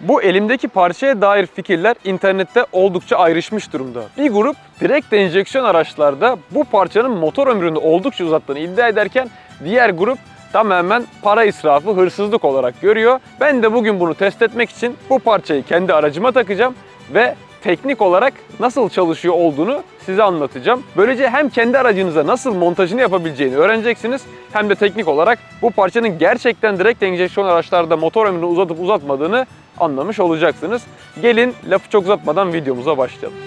Bu elimdeki parçaya dair fikirler internette oldukça ayrışmış durumda. Bir grup direkt enjeksiyon araçlarda bu parçanın motor ömrünü oldukça uzattığını iddia ederken diğer grup tamamen para israfı, hırsızlık olarak görüyor. Ben de bugün bunu test etmek için bu parçayı kendi aracıma takacağım ve teknik olarak nasıl çalışıyor olduğunu size anlatacağım. Böylece hem kendi aracınıza nasıl montajını yapabileceğini öğreneceksiniz hem de teknik olarak bu parçanın gerçekten direkt enjeksiyon araçlarda motor ömrünü uzatıp uzatmadığını anlamış olacaksınız. Gelin lafı çok uzatmadan videomuza başlayalım.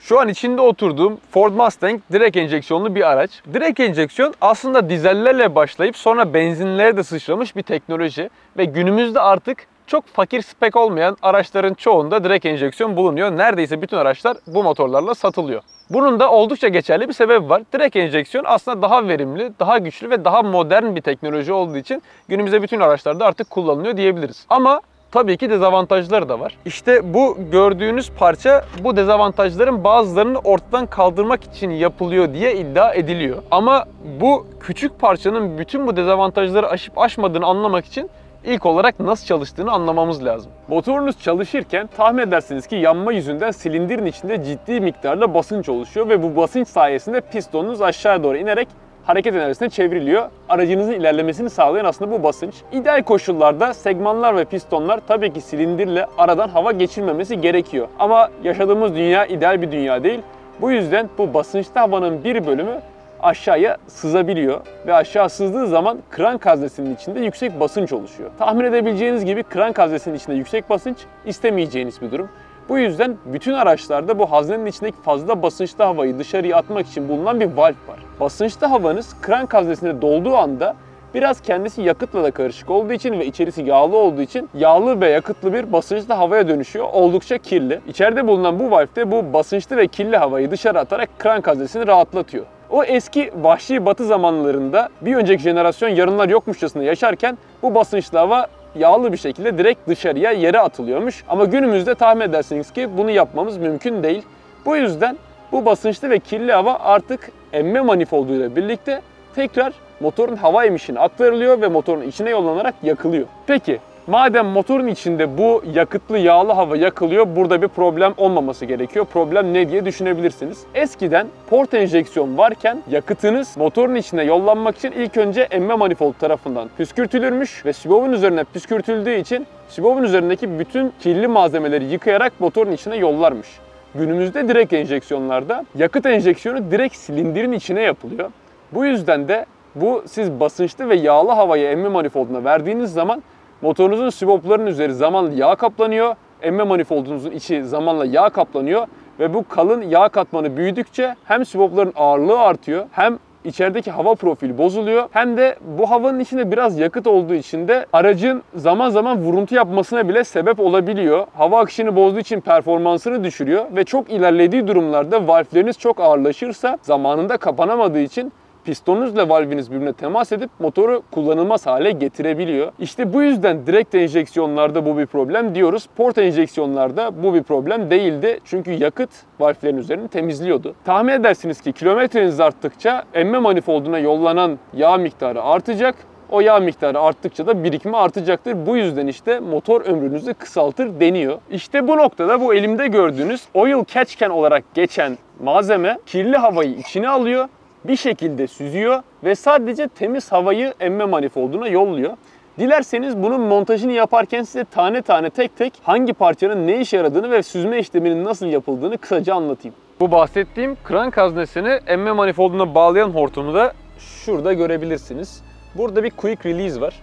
Şu an içinde oturduğum Ford Mustang direkt enjeksiyonlu bir araç. Direkt enjeksiyon aslında dizellerle başlayıp sonra benzinlere de sıçramış bir teknoloji ve günümüzde artık çok fakir spek olmayan araçların çoğunda direkt enjeksiyon bulunuyor. Neredeyse bütün araçlar bu motorlarla satılıyor. Bunun da oldukça geçerli bir sebebi var. Direkt enjeksiyon aslında daha verimli, daha güçlü ve daha modern bir teknoloji olduğu için günümüzde bütün araçlarda artık kullanılıyor diyebiliriz. Ama tabii ki dezavantajları da var. İşte bu gördüğünüz parça bu dezavantajların bazılarını ortadan kaldırmak için yapılıyor diye iddia ediliyor. Ama bu küçük parçanın bütün bu dezavantajları aşıp aşmadığını anlamak için ilk olarak nasıl çalıştığını anlamamız lazım. Motorunuz çalışırken tahmin edersiniz ki yanma yüzünden silindirin içinde ciddi miktarda basınç oluşuyor ve bu basınç sayesinde pistonunuz aşağı doğru inerek hareket enerjisine çevriliyor. Aracınızın ilerlemesini sağlayan aslında bu basınç. İdeal koşullarda segmanlar ve pistonlar tabii ki silindirle aradan hava geçirmemesi gerekiyor. Ama yaşadığımız dünya ideal bir dünya değil. Bu yüzden bu basınçlı havanın bir bölümü aşağıya sızabiliyor ve aşağı sızdığı zaman krank haznesinin içinde yüksek basınç oluşuyor. Tahmin edebileceğiniz gibi krank haznesinin içinde yüksek basınç istemeyeceğiniz bir durum. Bu yüzden bütün araçlarda bu haznenin içindeki fazla basınçlı havayı dışarıya atmak için bulunan bir valv var. Basınçlı havanız krank haznesine dolduğu anda biraz kendisi yakıtla da karışık olduğu için ve içerisi yağlı olduğu için yağlı ve yakıtlı bir basınçlı havaya dönüşüyor. Oldukça kirli. İçeride bulunan bu valv de bu basınçlı ve kirli havayı dışarı atarak krank haznesini rahatlatıyor. O eski vahşi batı zamanlarında bir önceki jenerasyon yarınlar yokmuşçasına yaşarken bu basınçlı hava yağlı bir şekilde direkt dışarıya yere atılıyormuş. Ama günümüzde tahmin edersiniz ki bunu yapmamız mümkün değil. Bu yüzden bu basınçlı ve kirli hava artık emme manifolduyla birlikte tekrar motorun hava emişine aktarılıyor ve motorun içine yollanarak yakılıyor. Peki Madem motorun içinde bu yakıtlı yağlı hava yakılıyor, burada bir problem olmaması gerekiyor. Problem ne diye düşünebilirsiniz. Eskiden port enjeksiyon varken yakıtınız motorun içine yollanmak için ilk önce emme manifold tarafından püskürtülürmüş ve sibobun üzerine püskürtüldüğü için sibobun üzerindeki bütün kirli malzemeleri yıkayarak motorun içine yollarmış. Günümüzde direkt enjeksiyonlarda yakıt enjeksiyonu direkt silindirin içine yapılıyor. Bu yüzden de bu siz basınçlı ve yağlı havayı emme manifolduna verdiğiniz zaman Motorunuzun sibopların üzeri zamanla yağ kaplanıyor. Emme manifoldunuzun içi zamanla yağ kaplanıyor. Ve bu kalın yağ katmanı büyüdükçe hem sibopların ağırlığı artıyor hem içerideki hava profili bozuluyor. Hem de bu havanın içinde biraz yakıt olduğu için de aracın zaman zaman vuruntu yapmasına bile sebep olabiliyor. Hava akışını bozduğu için performansını düşürüyor ve çok ilerlediği durumlarda valfleriniz çok ağırlaşırsa zamanında kapanamadığı için pistonunuzla valviniz birbirine temas edip motoru kullanılmaz hale getirebiliyor. İşte bu yüzden direkt enjeksiyonlarda bu bir problem diyoruz. Port enjeksiyonlarda bu bir problem değildi. Çünkü yakıt valflerin üzerini temizliyordu. Tahmin edersiniz ki kilometreniz arttıkça emme manifolduna yollanan yağ miktarı artacak o yağ miktarı arttıkça da birikimi artacaktır. Bu yüzden işte motor ömrünüzü kısaltır deniyor. İşte bu noktada bu elimde gördüğünüz oil catch can olarak geçen malzeme kirli havayı içine alıyor bir şekilde süzüyor ve sadece temiz havayı emme manifolduna yolluyor. Dilerseniz bunun montajını yaparken size tane tane tek tek hangi parçanın ne işe yaradığını ve süzme işleminin nasıl yapıldığını kısaca anlatayım. Bu bahsettiğim krank haznesini emme manifolduna bağlayan hortumu da şurada görebilirsiniz. Burada bir quick release var.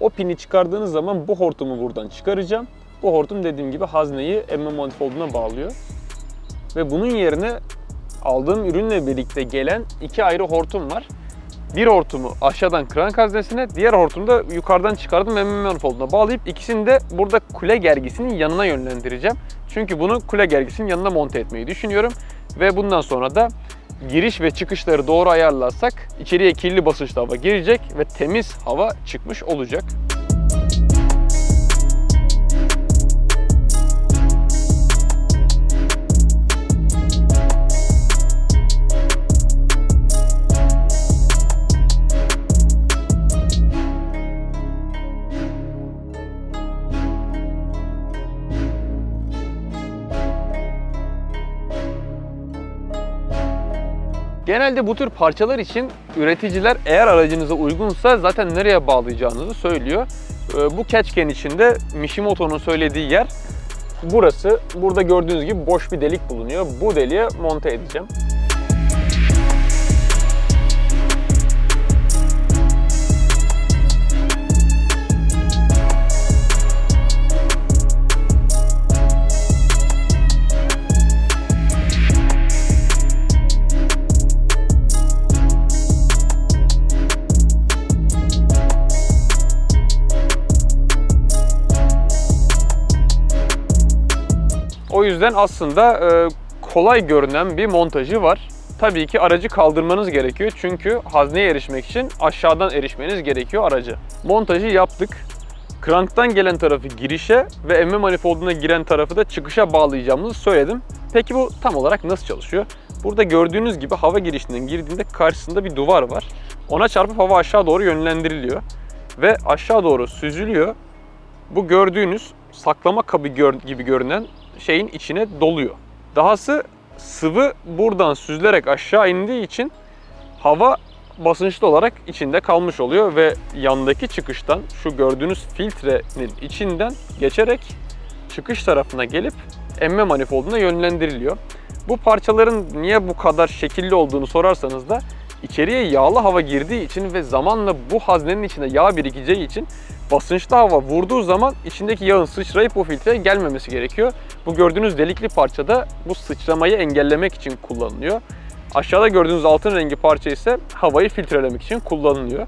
O pini çıkardığınız zaman bu hortumu buradan çıkaracağım. Bu hortum dediğim gibi hazneyi emme manifolduna bağlıyor. Ve bunun yerine aldığım ürünle birlikte gelen iki ayrı hortum var. Bir hortumu aşağıdan krank haznesine, diğer hortumu da yukarıdan çıkardım ve manifolduna bağlayıp ikisini de burada kule gergisinin yanına yönlendireceğim. Çünkü bunu kule gergisinin yanına monte etmeyi düşünüyorum. Ve bundan sonra da giriş ve çıkışları doğru ayarlarsak içeriye kirli basınçlı hava girecek ve temiz hava çıkmış olacak. Genelde bu tür parçalar için üreticiler eğer aracınıza uygunsa zaten nereye bağlayacağınızı söylüyor. Ee, Bu catchcan içinde Mishimoto'nun söylediği yer burası. Burada gördüğünüz gibi boş bir delik bulunuyor. Bu deliğe monte edeceğim. O yüzden aslında e, kolay görünen bir montajı var. Tabii ki aracı kaldırmanız gerekiyor çünkü hazneye erişmek için aşağıdan erişmeniz gerekiyor aracı. Montajı yaptık. Kranktan gelen tarafı girişe ve emme manifolduna giren tarafı da çıkışa bağlayacağımızı söyledim. Peki bu tam olarak nasıl çalışıyor? Burada gördüğünüz gibi hava girişinden girdiğinde karşısında bir duvar var. Ona çarpıp hava aşağı doğru yönlendiriliyor ve aşağı doğru süzülüyor. Bu gördüğünüz saklama kabı gibi görünen şeyin içine doluyor. Dahası sıvı buradan süzülerek aşağı indiği için hava basınçlı olarak içinde kalmış oluyor ve yandaki çıkıştan şu gördüğünüz filtrenin içinden geçerek çıkış tarafına gelip emme manifolduna yönlendiriliyor. Bu parçaların niye bu kadar şekilli olduğunu sorarsanız da içeriye yağlı hava girdiği için ve zamanla bu haznenin içinde yağ birikeceği için basınçlı hava vurduğu zaman içindeki yağın sıçrayıp o filtreye gelmemesi gerekiyor. Bu gördüğünüz delikli parçada bu sıçramayı engellemek için kullanılıyor. Aşağıda gördüğünüz altın rengi parça ise havayı filtrelemek için kullanılıyor.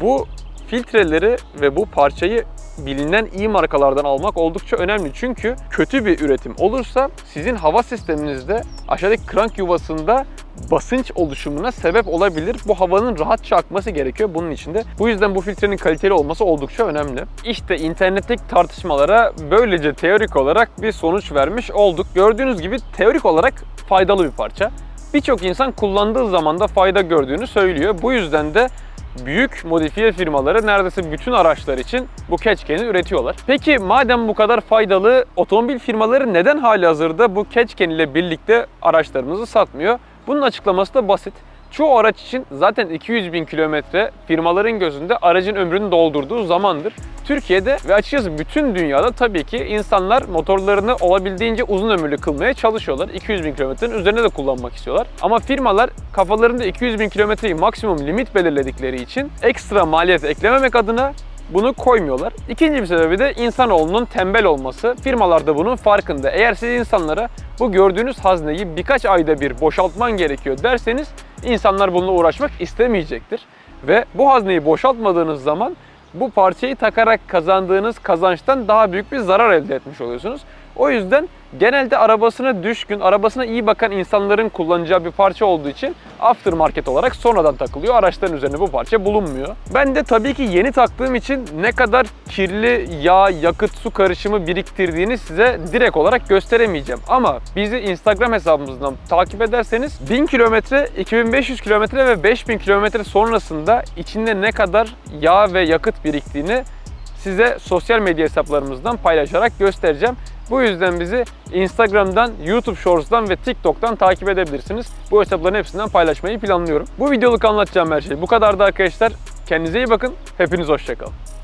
Bu filtreleri ve bu parçayı bilinen iyi markalardan almak oldukça önemli. Çünkü kötü bir üretim olursa sizin hava sisteminizde aşağıdaki krank yuvasında basınç oluşumuna sebep olabilir. Bu havanın rahatça akması gerekiyor bunun içinde. Bu yüzden bu filtrenin kaliteli olması oldukça önemli. İşte internetteki tartışmalara böylece teorik olarak bir sonuç vermiş olduk. Gördüğünüz gibi teorik olarak faydalı bir parça. Birçok insan kullandığı zaman da fayda gördüğünü söylüyor. Bu yüzden de büyük modifiye firmaları neredeyse bütün araçlar için bu catchcan'i üretiyorlar. Peki madem bu kadar faydalı, otomobil firmaları neden hali hazırda bu catchcan ile birlikte araçlarımızı satmıyor? Bunun açıklaması da basit. Çoğu araç için zaten 200 bin kilometre firmaların gözünde aracın ömrünü doldurduğu zamandır. Türkiye'de ve açıkçası bütün dünyada tabii ki insanlar motorlarını olabildiğince uzun ömürlü kılmaya çalışıyorlar. 200 bin kilometrenin üzerine de kullanmak istiyorlar. Ama firmalar kafalarında 200 bin kilometreyi maksimum limit belirledikleri için ekstra maliyet eklememek adına bunu koymuyorlar. İkinci bir sebebi de insanoğlunun tembel olması. Firmalar da bunun farkında. Eğer siz insanlara bu gördüğünüz hazneyi birkaç ayda bir boşaltman gerekiyor derseniz insanlar bununla uğraşmak istemeyecektir. Ve bu hazneyi boşaltmadığınız zaman bu parçayı takarak kazandığınız kazançtan daha büyük bir zarar elde etmiş oluyorsunuz. O yüzden genelde arabasına düşkün, arabasına iyi bakan insanların kullanacağı bir parça olduğu için aftermarket olarak sonradan takılıyor. Araçların üzerinde bu parça bulunmuyor. Ben de tabii ki yeni taktığım için ne kadar kirli yağ, yakıt, su karışımı biriktirdiğini size direkt olarak gösteremeyeceğim. Ama bizi Instagram hesabımızdan takip ederseniz 1000 kilometre, 2500 kilometre ve 5000 kilometre sonrasında içinde ne kadar yağ ve yakıt biriktiğini size sosyal medya hesaplarımızdan paylaşarak göstereceğim. Bu yüzden bizi Instagram'dan, YouTube Shorts'dan ve TikTok'tan takip edebilirsiniz. Bu hesapların hepsinden paylaşmayı planlıyorum. Bu videoluk anlatacağım her şey bu kadardı arkadaşlar. Kendinize iyi bakın. Hepiniz hoşçakalın.